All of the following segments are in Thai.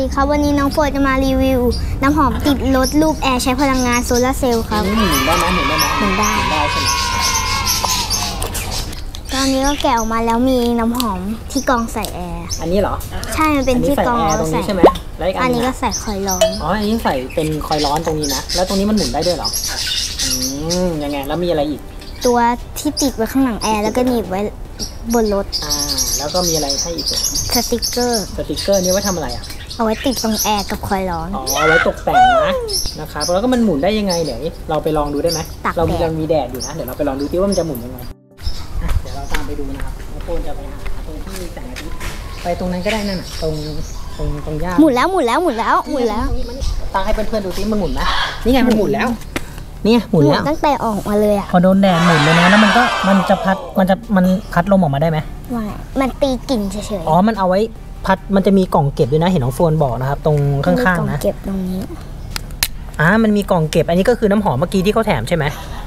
ดีครับ วันนี้น้องโฟร์จะมารีวิว น้ำหอมติดรถรูปแอร์ใช้พลังงานโซลาร์เซลล์ครับอืมหมุนได้ไหมหมุนได้ไหมหมุนได้หมุนได้ใช่ไหมตอนนี้ก็แกะออกมาแล้วมีน้ำหอมที่กรองใส่แอร์อันนี้เหรอ ใช่ มันเป็นอันนี้ที่ใส่กรองแอร์แล้วตรงใส่นี้ใช่ไหมแล้วอีกอัอันนหนี้งก็อะใส่คอยล์ร้อนอ๋ออันนี้ใส่เป็นคอยล์ร้อนตรงนี้นะแล้วตรงนี้มันหมุนได้ด้วยเหรออืมยังไงแล้วมีอะไรอีก ตัวที่ติดไว้ข้างหลังแอร์แล้วก็หนีบไว้บนรถอ่าแล้วก็มีอะไรให้อีกอะสติกเกอร์ สติกเกอร์นี่ไว้ทำอะไรอะ เอาไว้ติดตรงแอร์กับคอยล์ร้อน อ๋อเอาไว้ตกแต่งนะนะครับแล้วก็มันหมุนได้ยังไงเดี๋ยวเราไปลองดูได้ไหมตากแดด เรามียังมีแดดอยู่นะเดี๋ยวเราไปลองดูที่ว่ามันจะหมุนยังไงอะเดี๋ยวเราตามไปดูนะครับแล้วโฟนจะไปหาตรงที่มีแสงอาทิตย์ไปตรงนั้นก็ได้นั่นน่ะตรงตรงตรงหญ้า หมุนแล้วหมุนแล้วหมุนแล้วหมุนแล้วตั้งให้เพื่อนๆดูซิมันหมุนไหมนี่ไงมันหมุนแล้วนี่หมุนหมุนแล้ว ตั้งแต่ออกมาเลยอะพอโดนแดดหมุนเลยนะแล้วมันก็มันจะพัดมันจะมันพัดลมออกมาได้ไหมไม่มันตีกลิ่นเฉยๆอ๋อมันเอาไว้ พัดมันจะมีกล่องเก็บด้วยนะ เห็นน้องโฟนบอกนะครับ ตรงข้างมีกล่อๆนะเก็บตรงนี้อ่ามันมีกล่องเก็บอันนี้ก็คือน้ำหอมเมื่อกี้ที่เขาแถมใช่ไหม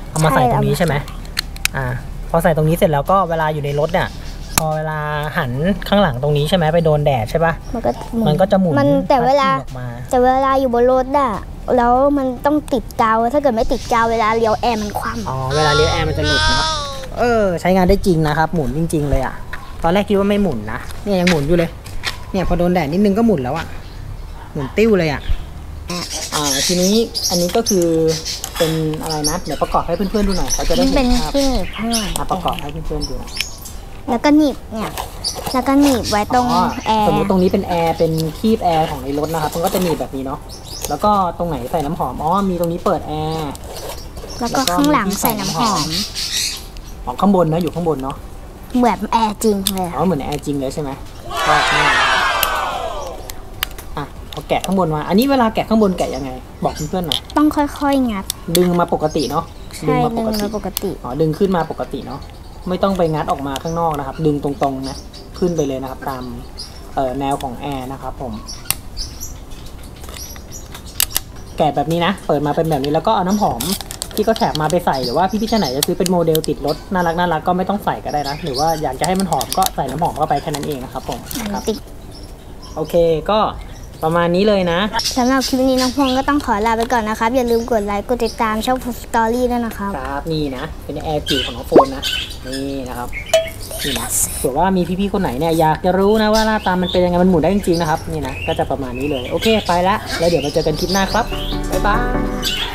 เอามาใส่ตรงนี้ใช่ใช่ไหมอ่า พอใส่ตรงนี้เสร็จแล้วก็เวลาอยู่ในรถเนี่ยพอเวลาหันข้างหลังตรงนี้ใช่ไหมไปโดนแดดใช่ปะมันก็หมันก็จะหมุนมันแต่เวลาพัดกลิ่นออกมาแต่เวลาอยู่บนรถอะแล้วมันต้องติดกาวถ้าเกิดไม่ติดกาวเวลาเลี้ยวแอร์มันคว่อ๋อเวลาเลี้ยวแอร์มันจะหลุดเนาะเออ ใช้งานได้จริงนะครับ หมุนจริง ๆ เลยอะตอนแรกคิดว่าไม่หมุนนะเนี่ยยังหมุนอยู่เลย เนี่ยพอโดนแดดนิดนึงก็หมุนแล้วอะหมุนติ้วเลยอะอ่าทีนี้อันนี้ก็คือเป็นอะไรนะเดี๋ยวประกอบให้เพื่อนๆดูหน่อยเขาจะำได้มันเห็เป็นนภาพที่หนีบข้างหลังอะประกอบให้เพื่อนๆดูหน่อยแล้วก็หนีบเนี่ย แล้วก็หนีบไว้ตรงอ๋อแอร์สมมติตรงนี้เป็นแอร์เป็นคีบแอร์ของในรถนะครับมันก็จะหนีบแบบนี้เนาะแล้วก็ตรงไหนใส่น้ำหอมอ๋อมีตรงนี้เปิดแอร์แล้วก็ข้างหลังใส่น้ำหอม ของข้างบนนะอยู่ข้างบนเนาะเหมือนแอร์จริงเลยอ๋อเหมือนแอร์จริงเลยใช่ไหมก็นี่อะ พอแกะข้างบนมา อันนี้เวลาแกะข้างบนแกะยังไง บอกเพื่อนๆหน่อยต้องค่อยๆงัด ดึงมาปกติเนาะใช่มาดึปงกติมาปกติ อ๋อดึงขึ้นมาปกติเนาะไม่ต้องไปงัดออกมาข้างนอกนะครับ ดึงตรงๆนะขึ้นไปเลยนะครับ ตามเอ่อแนวของแอร์นะครับ ผม แกะแบบนี้นะเปิดมาเป็นแบบนี้แล้วก็เอาน้ำหอม ที่ก็แถบมาไปใส่หรือว่าพี่พี่ๆท่านไหนจะซื้อเป็นโมเดลติดรถน่ารักน่ารักก็ไม่ต้องใส่ก็ได้นะหรือว่าอยากจะให้มันหอมก็ใส่น้ำหอมเข้าไปแค่นั้นเองนะครับ ผมครับ ติดโอเคก็ ประมาณนี้เลยนะสำหรับคลิปนี้น้องพงก็ต้องขอลาไปก่อนนะครับ อย่าลืมกดไลค์กดติดตามช่องฟุตสตอรี่ด้วยนะครับครับนี่นะ เป็นแอร์จิ๋วของน้องโฟนนะนี่นะครับนี่นะเผื่อว่ามีพี่ๆคนไหนเนี่ยอยากจะรู้นะว่าหน้าตามันเป็นยังไงมันหมุนได้จริงๆนะครับนี่นะก็จะประมาณนี้เลยโอเคไปละแล้วเดี๋ยวมาเจอกันคลิปหน้าครับบ๊ายบาย